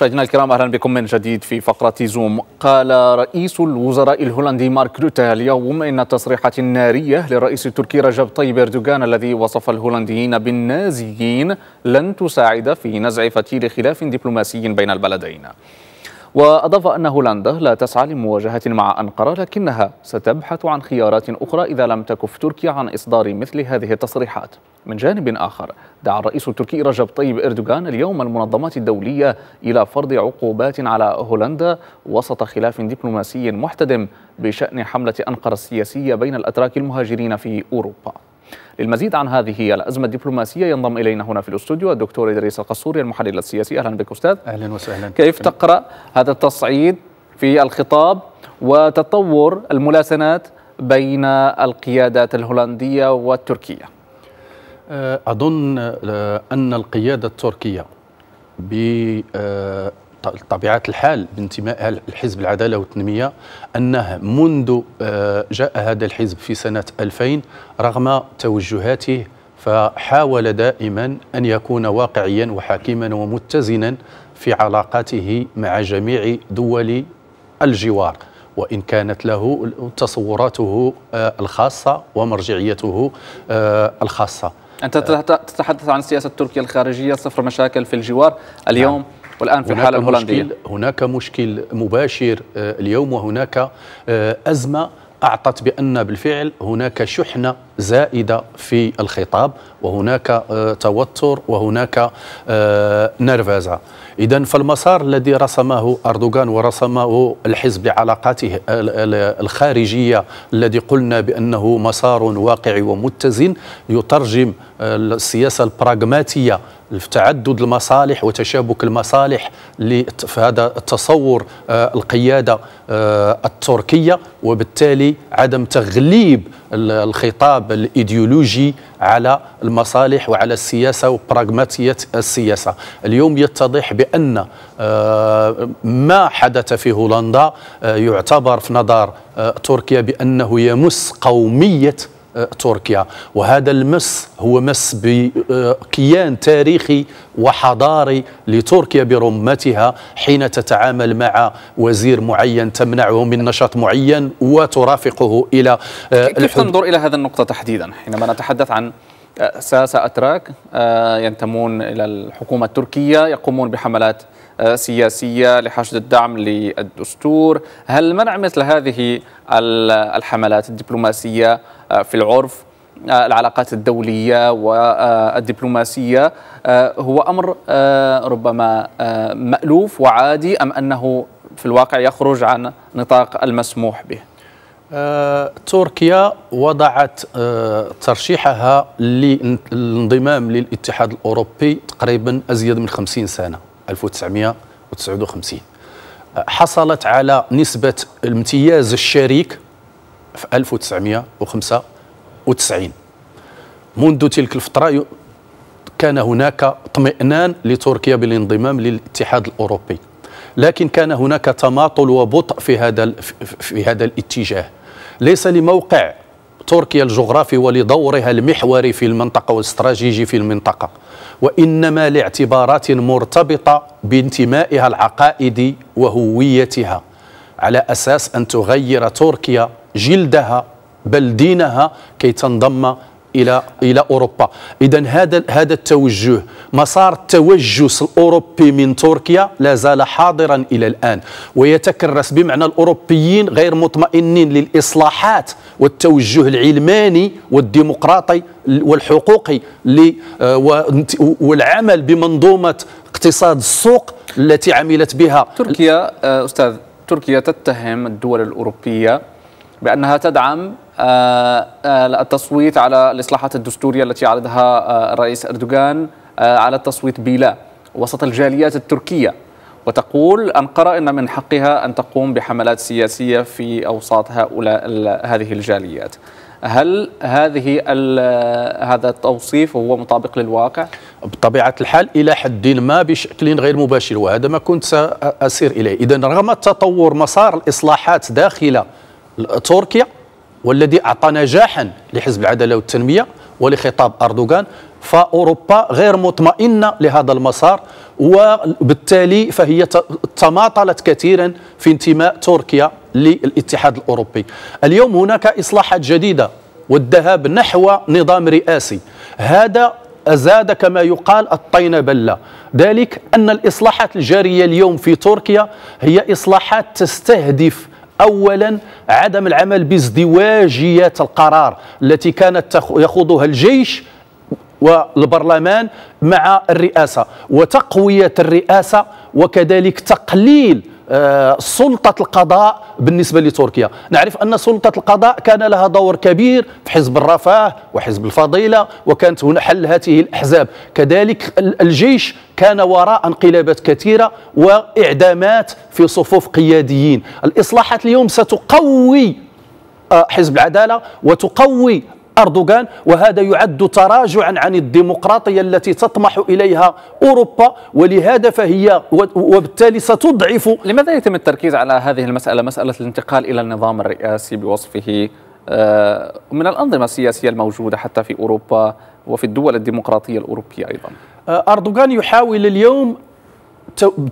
مشاهدينا الكرام أهلا بكم من جديد في فقرة زوم. قال رئيس الوزراء الهولندي مارك روتا اليوم إن التصريحات النارية للرئيس التركي رجب طيب إردوغان الذي وصف الهولنديين بالنازيين لن تساعد في نزع فتيل خلاف دبلوماسي بين البلدين. وأضاف أن هولندا لا تسعى لمواجهة مع أنقرة لكنها ستبحث عن خيارات أخرى إذا لم تكف تركيا عن إصدار مثل هذه التصريحات. من جانب آخر دعا الرئيس التركي رجب طيب إردوغان اليوم المنظمات الدولية إلى فرض عقوبات على هولندا وسط خلاف دبلوماسي محتدم بشأن حملة أنقرة السياسية بين الأتراك المهاجرين في أوروبا. للمزيد عن هذه الأزمة الدبلوماسية ينضم إلينا هنا في الاستوديو الدكتور إدريس القصوري المحلل السياسي. أهلا بك أستاذ. أهلا وسهلا. كيف تقرأ هذا التصعيد في الخطاب وتطور الملاسنات بين القيادات الهولندية والتركية؟ أظن أن القيادة التركية بطبيعة الحال بانتمائها لحزب العدالة والتنمية أنه منذ جاء هذا الحزب في سنة 2000 رغم توجهاته فحاول دائما أن يكون واقعيا وحكيما ومتزنا في علاقاته مع جميع دول الجوار وإن كانت له تصوراته الخاصة ومرجعيته الخاصة أنت تتحدث عن سياسة تركيا الخارجية صفر مشاكل في الجوار اليوم نعم. والآن في الحالة الهولندية. مشكل هناك مشكل مباشر اليوم وهناك أزمة أعطت بأن بالفعل هناك شحنة زائدة في الخطاب وهناك توتر وهناك نرفزة إذا فالمسار الذي رسمه أردوغان ورسمه الحزب لعلاقاته الخارجية الذي قلنا بأنه مسار واقعي ومتزن يترجم السياسة البراغماتية في تعدد المصالح وتشابك المصالح في هذا التصور القيادة التركية وبالتالي عدم تغليب الخطاب الإيديولوجي على المصالح وعلى السياسة وبراغماتية السياسة. اليوم يتضح بأن ما حدث في هولندا يعتبر في نظر تركيا بأنه يمس قومية تركيا. وهذا المس هو مس بكيان تاريخي وحضاري لتركيا برمتها حين تتعامل مع وزير معين تمنعه من نشاط معين وترافقه إلى كيف تنظر إلى هذه النقطة تحديدا حينما نتحدث عن ساسة أتراك ينتمون إلى الحكومة التركية يقومون بحملات سياسية لحشد الدعم للدستور. هل منع مثل هذه الحملات الدبلوماسية في العرف؟ العلاقات الدولية والدبلوماسية هو أمر ربما مألوف وعادي أم أنه في الواقع يخرج عن نطاق المسموح به؟ آه، تركيا وضعت آه، ترشيحها للانضمام للاتحاد الأوروبي تقريبا أزيد من 50 سنة 1959 حصلت على نسبة الامتياز الشريك في 1995 منذ تلك الفترة كان هناك اطمئنان لتركيا بالانضمام للاتحاد الأوروبي لكن كان هناك تماطل وبطء في هذا في هذا الاتجاه. ليس لموقع تركيا الجغرافي ولدورها المحوري في المنطقة والاستراتيجي في المنطقة وإنما لاعتبارات مرتبطة بانتمائها العقائدي وهويتها على أساس أن تغير تركيا جلدها بل دينها كي تنضم إلى إلى أوروبا. اذا هذا هذا التوجه مسار التوجس الأوروبي من تركيا لا زال حاضرا إلى الآن. ويتكرس بمعنى الأوروبيين غير مطمئنين للإصلاحات والتوجه العلماني والديمقراطي والحقوقي والعمل بمنظومة اقتصاد السوق التي عملت بها. تركيا أستاذ تركيا تتهم الدول الأوروبية بأنها تدعم آه، آه، التصويت على الإصلاحات الدستورية التي عرضها آه، الرئيس أردوغان على التصويت بلا وسط الجاليات التركية. وتقول أنقرة أن من حقها أن تقوم بحملات سياسية في أوساط هؤلاء هذه الجاليات. هل هذه هذا التوصيف هو مطابق للواقع؟ بطبيعة الحال إلى حد ما بشكل غير مباشر وهذا ما كنت سأسير إليه. إذا رغم التطور مسار الإصلاحات داخل تركيا والذي أعطى نجاحا لحزب العدالة والتنمية ولخطاب أردوغان. فأوروبا غير مطمئنة لهذا المسار وبالتالي فهي تماطلت كثيرا في انتماء تركيا للاتحاد الأوروبي. اليوم هناك إصلاحات جديدة والذهاب نحو نظام رئاسي. هذا أزاد كما يقال الطين بلة. ذلك أن الإصلاحات الجارية اليوم في تركيا هي إصلاحات تستهدف اولا عدم العمل بازدواجية القرار التي كانت يخوضها الجيش والبرلمان مع الرئاسة وتقوية الرئاسة وكذلك تقليل سلطة القضاء بالنسبة لتركيا. نعرف أن سلطة القضاء كان لها دور كبير في حزب الرفاه وحزب الفضيلة وكانت هنا حل هذه الأحزاب. كذلك الجيش كان وراء انقلابات كثيرة وإعدامات في صفوف قياديين. الإصلاحات اليوم ستقوي آه، حزب العدالة وتقوي أردوغان وهذا يعد تراجعا عن الديمقراطية التي تطمح إليها أوروبا ولهذا فهي وبالتالي ستضعف لماذا يتم التركيز على هذه المسألة؟ مسألة الانتقال إلى النظام الرئاسي بوصفه آه، من الأنظمة السياسية الموجودة حتى في أوروبا وفي الدول الديمقراطية الأوروبية أيضا. آه، أردوغان يحاول اليوم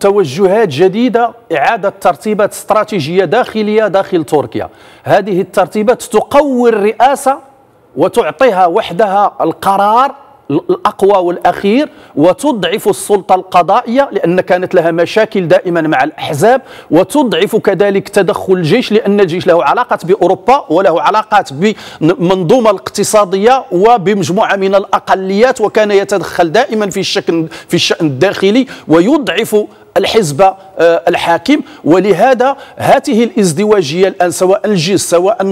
توجهات جديدة إعادة ترتيبات استراتيجية داخلية داخل تركيا. هذه الترتيبات تقوي الرئاسة وتعطيها وحدها القرار الأقوى والأخير وتضعف السلطة القضائية لأن كانت لها مشاكل دائما مع الأحزاب وتضعف كذلك تدخل الجيش لأن الجيش له علاقات بأوروبا وله علاقات بالمنظومه الاقتصادية وبمجموعة من الأقليات وكان يتدخل دائما في الشكل في الشأن الداخلي ويضعف الحزب آه، الحاكم. ولهذا هذه الازدواجية الآن سواء الجيش سواء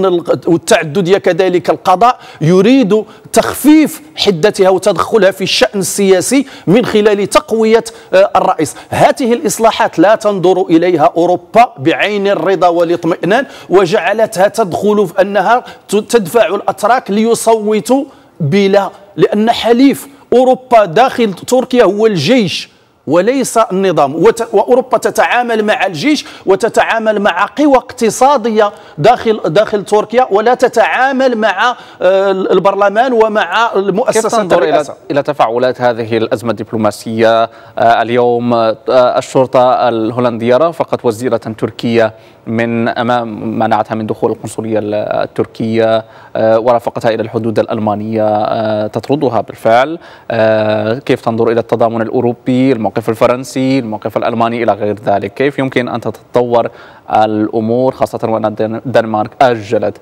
التعددية كذلك القضاء يريد تخفيف حدتها وتدخلها في الشأن السياسي من خلال تقوية آه، الرئيس. هذه الإصلاحات لا تنظر إليها أوروبا بعين الرضا والاطمئنان وجعلتها تدخل في أنها تدفع الأتراك ليصوتوا بلا لأن حليف أوروبا داخل تركيا هو الجيش. وليس النظام. وأوروبا تتعامل مع الجيش وتتعامل مع قوى اقتصادية داخل داخل تركيا ولا تتعامل مع آه، البرلمان ومع المؤسسة إلى إلى تفاعلات هذه الأزمة الدبلوماسية؟ آه، اليوم آه، الشرطة الهولندية رافقت وزيرة تركية من أمام منعتها من دخول القنصلية التركية ورافقتها إلى الحدود الألمانية تطردها بالفعل. كيف تنظر إلى التضامن الأوروبي الموقف الموقف الفرنسي الموقف الألماني إلى غير ذلك. كيف يمكن أن تتطور الأمور خاصة وأن الدنمارك أجلت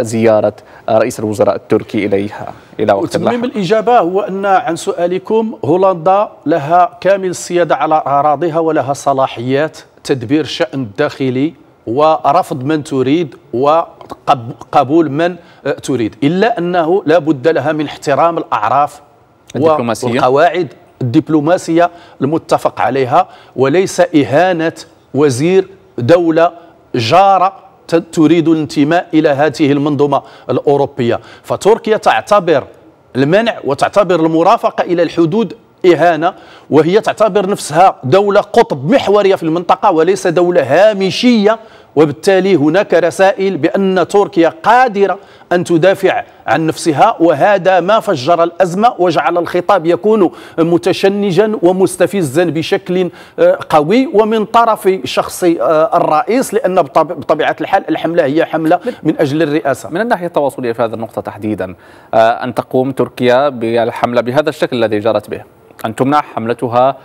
زيارة رئيس الوزراء التركي إليها؟ إلى وقت لاحق الإجابة هو أن عن سؤالكم هولندا لها كامل السيادة على أراضيها ولها صلاحيات تدبير الشأن الداخلي ورفض من تريد وقبول من تريد. إلا أنه لا بد لها من احترام الأعراف والقواعد الدبلوماسية المتفق عليها وليس إهانة وزير دولة جارة تريد الانتماء إلى هذه المنظومة الأوروبية. فتركيا تعتبر المنع وتعتبر المرافقة إلى الحدود إهانة وهي تعتبر نفسها دولة قطب محورية في المنطقة وليس دولة هامشية. وبالتالي هناك رسائل بأن تركيا قادرة أن تدافع عن نفسها وهذا ما فجر الأزمة وجعل الخطاب يكون متشنجا ومستفزا بشكل آه، قوي. ومن طرف شخص آه، الرئيس لأن بطبيعة الحال الحملة هي حملة من أجل الرئاسة. من الناحية التواصلية في هذه النقطة تحديدا آه، أن تقوم تركيا بالحملة بهذا الشكل الذي جرت به. أن تمنع حملتها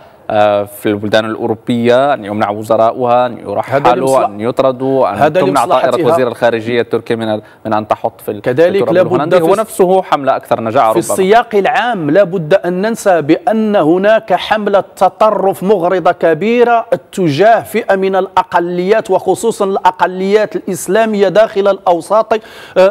في البلدان الأوروبية أن يمنع وزراؤها أن يرحلوا أن يطردوا أن تمنع طائرة وزير الخارجية التركي من من أن تحط في كذلك لابد هو نفسه حملة أكثر نجاعة في السياق العام لابد أن ننسى بأن هناك حملة تطرف مغرضة كبيرة اتجاه فئة من الأقليات وخصوصا الأقليات الإسلامية داخل الأوساط آه،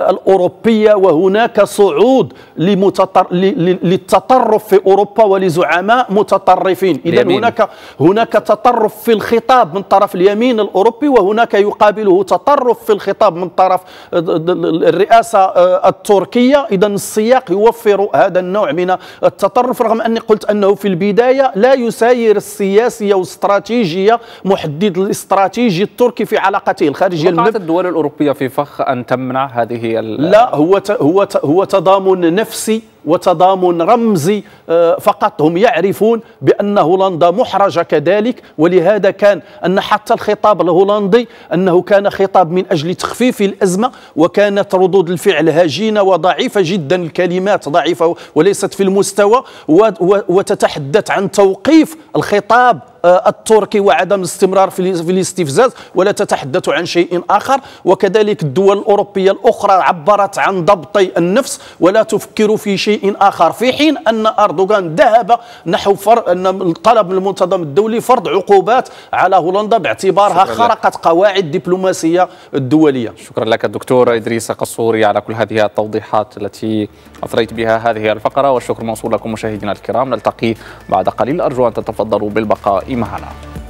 الأوروبية. وهناك صعود للتطرف في أوروبا ولزعماء متطرفين. إذا هناك هناك تطرف في الخطاب من طرف اليمين الأوروبي وهناك يقابله تطرف في الخطاب من طرف الرئاسة آه، التركية. اذا السياق يوفر هذا النوع من التطرف رغم أني قلت أنه في البداية لا يساير السياسيه والاستراتيجيه محدد الاستراتيجي التركي في علاقته الخارجية. وقعت الدول الأوروبية في فخ أن تمنع هذه لا هو هو هو تضامن نفسي وتضامن رمزي آه، فقط هم يعرفون بأن هولندا محرجة كذلك ولهذا كان أن حتى الخطاب الهولندي أنه كان خطاب من أجل تخفيف الأزمة وكانت ردود الفعل هجينة وضعيفة جدا الكلمات ضعيفة وليست في المستوى وتتحدث عن توقيف الخطاب التركي وعدم الاستمرار في الاستفزاز ولا تتحدث عن شيء آخر. وكذلك الدول الأوروبية الأخرى عبرت عن ضبط النفس ولا تفكر في شيء آخر. في حين أن أردوغان ذهب نحو فر... أن طلب المنتظم الدولي فرض عقوبات على هولندا باعتبارها خرقت قواعد الدبلوماسية الدولية. شكرا لك الدكتور إدريس قصوري على كل هذه التوضيحات التي أثريت بها هذه الفقرة والشكر موصول لكم مشاهدينا الكرام. نلتقي بعد قليل. أرجو أن تتفضلوا بالبقاء. y.